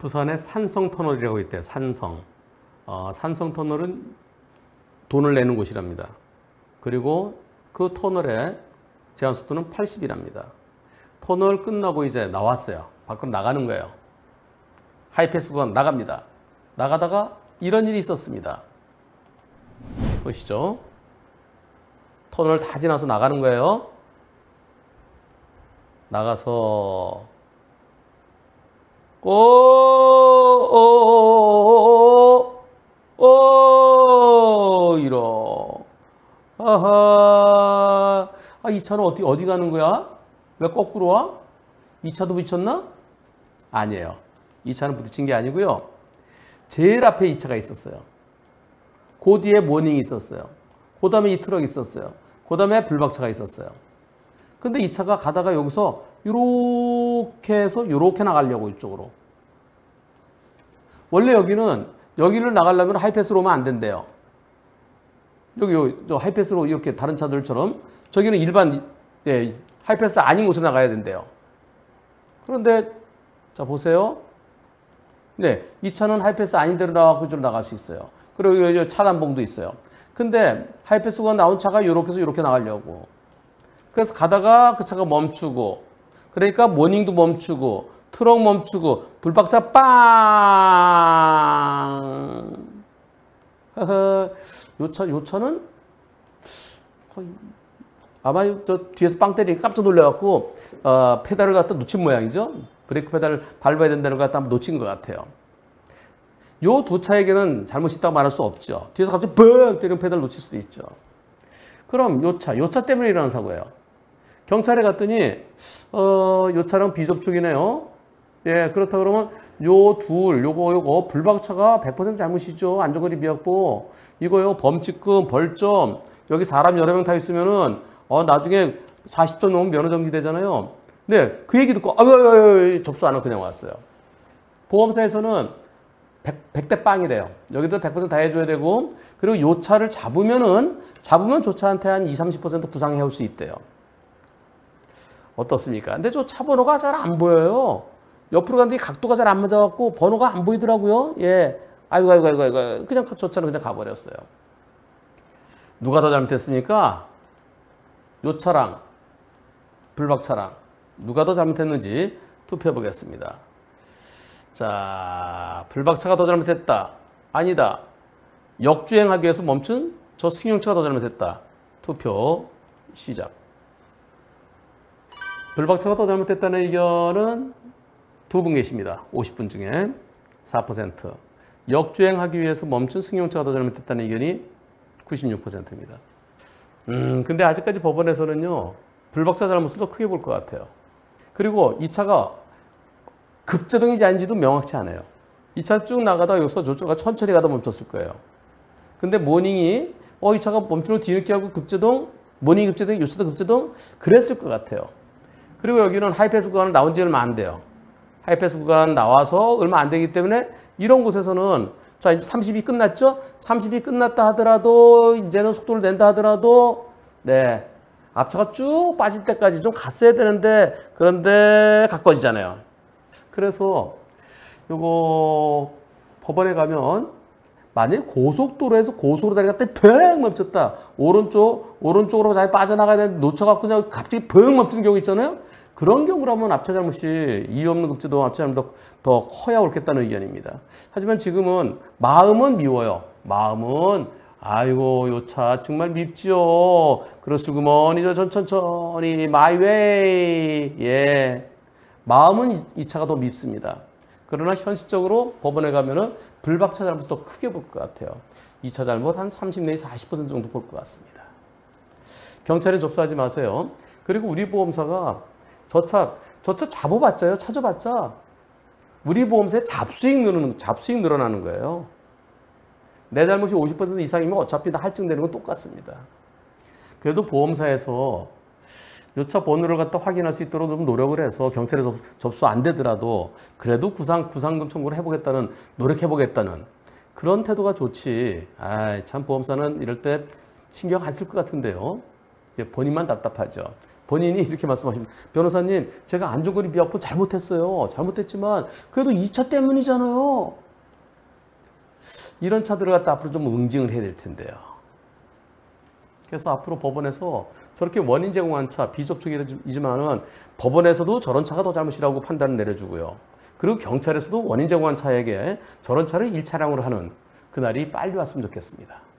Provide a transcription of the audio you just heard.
부산의 산성터널이라고 있대요. 산성. 어, 산성터널은 돈을 내는 곳이랍니다. 그리고 그 터널의 제한 속도는 80이랍니다. 터널 끝나고 이제 나왔어요. 밖으로 나가는 거예요. 하이패스 구간 나갑니다. 나가다가 이런 일이 있었습니다. 보시죠. 터널 다 지나서 나가는 거예요. 나가서 오, 오, 오, 오, 오, 이러. 아, 이 차는 어디, 어디 가는 거야? 왜 거꾸로 와? 이 차도 부딪혔나? 아니에요. 이 차는 부딪힌 게 아니고요. 제일 앞에 이 차가 있었어요. 그 뒤에 모닝이 있었어요. 그 다음에 이 트럭이 있었어요. 그 다음에 불박차가 있었어요. 근데 이 차가 가다가 여기서 이렇게 해서 이렇게 나가려고 이쪽으로. 원래 여기는 여기를 나가려면 하이패스로 오면 안 된대요. 여기 요 하이패스로 이렇게 다른 차들처럼 저기는 일반 예, 하이패스 아닌 곳으로 나가야 된대요. 그런데 자 보세요. 네, 이 차는 하이패스 아닌 데로 나가고 좀 나갈 수 있어요. 그리고 여기 차단봉도 있어요. 근데 하이패스가 나온 차가 이렇게 해서 이렇게 나가려고. 그래서 가다가 그 차가 멈추고 그러니까 모닝도 멈추고 트럭 멈추고 블박차 빵. 허허. 요 차, 요 차는 거의 아마 저 뒤에서 빵 때리니까 깜짝 놀래갖고 어, 페달을 갖다 놓친 모양이죠. 브레이크 페달을 밟아야 된다는 걸 갖다 놓친 것 같아요. 요 두 차에게는 잘못이 있다고 말할 수 없죠. 뒤에서 갑자기 뻥 때리는 페달을 놓칠 수도 있죠. 그럼 요 차, 요 차 때문에 일어난 사고예요. 경찰에 갔더니 어, 요 차량 비접촉이네요. 예, 그렇다 그러면 요 둘, 요거 요거 불박차가 100% 잘못이죠. 안전거리 미확보. 이거요 범칙금, 벌점. 여기 사람 여러 명 타 있으면은 어 나중에 40점 넘으면 면허 정지 되잖아요. 근데 그 얘기 듣고 아유, 아유, 아유 접수 안 하고 그냥 왔어요. 보험사에서는 100, 대 빵이래요. 여기도 100%다 해줘야 되고 그리고 요 차를 잡으면은 잡으면 저 차한테 한 2, 30% 부상해 올 수 있대요. 어떻습니까? 근데 저 차 번호가 잘 안 보여요. 옆으로 갔는데 각도가 잘 안 맞아갖고 번호가 안 보이더라고요. 예. 아이고, 아이고, 아이고, 아이고. 그냥 저 차는 그냥 가버렸어요. 누가 더 잘못했습니까? 요 차랑, 불박 차랑. 누가 더 잘못했는지 투표해 보겠습니다. 자, 불박차가 더 잘못했다. 아니다. 역주행하기 위해서 멈춘 저 승용차가 더 잘못했다. 투표 시작. 불박차가 더 잘못했다는 의견은 두 분 계십니다. 50분 중에 4%. 역주행하기 위해서 멈춘 승용차가 더 잘못했다는 의견이 96%입니다. 음, 근데 아직까지 법원에서는요, 블박차 잘못을 더 크게 볼 것 같아요. 그리고 이 차가 급제동인지 아닌지도 명확치 않아요. 이 차 쭉 나가다가 여기서 저쪽가 천천히 가다 멈췄을 거예요. 근데 모닝이, 어, 이 차가 멈추는 뒤늦게 하고 급제동, 모닝 급제동, 요차도 급제동, 그랬을 것 같아요. 그리고 여기는 하이패스 구간을 나온 지 얼마 안 돼요. 하이패스 구간 나와서 얼마 안 되기 때문에 이런 곳에서는 자 이제 30이 끝났죠? 30이 끝났다 하더라도 이제는 속도를 낸다 하더라도 네 앞차가 쭉 빠질 때까지 좀 갔어야 되는데 그런데 가까워지잖아요. 그래서 요거 법원에 가면 만약에 고속도로에서 고속으로 다리가 뻥 멈췄다. 오른쪽, 오른쪽으로 잘 빠져나가야 되는데 놓쳐갖고 그냥 갑자기 뻥 멈추는 경우 있잖아요. 그런 경우라면 앞차 잘못이 이유 없는 급제도 앞차 잘못 더, 더 커야 옳겠다는 의견입니다. 하지만 지금은 마음은 미워요. 마음은 아이고 요 차 정말 밉죠. 그렇수구먼 이저 천천히 마이웨이 예 마음은 이, 이 차가 더 밉습니다. 그러나 현실적으로 법원에 가면은 불박차 잘못 더 크게 볼 것 같아요. 2차 잘못 한 30 내지 40% 정도 볼 것 같습니다. 경찰에 접수하지 마세요. 그리고 우리 보험사가 저 차, 저 차 잡아봤자요. 찾아봤자 우리 보험사에 잡수익 늘어나는, 잡수익 늘어나는 거예요. 내 잘못이 50% 이상이면 어차피 다 할증되는 건 똑같습니다. 그래도 보험사에서 요차 번호를 갖다 확인할 수 있도록 좀 노력을 해서 경찰에 접수 안 되더라도 그래도 구상, 구상금 청구를 해보겠다는, 노력해보겠다는 그런 태도가 좋지. 아, 참 보험사는 이럴 때 신경 안 쓸 것 같은데요. 본인만 답답하죠. 본인이 이렇게 말씀하십니다. 변호사님, 제가 안전거리 미약분 잘못했어요. 잘못했지만 그래도 이차 때문이잖아요. 이런 차들을 갖다 앞으로 좀 응징을 해야 될 텐데요. 그래서 앞으로 법원에서 저렇게 원인 제공한 차, 비접촉이지만은 법원에서도 저런 차가 더 잘못이라고 판단을 내려주고요. 그리고 경찰에서도 원인 제공한 차에게 저런 차를 일차량으로 하는 그날이 빨리 왔으면 좋겠습니다.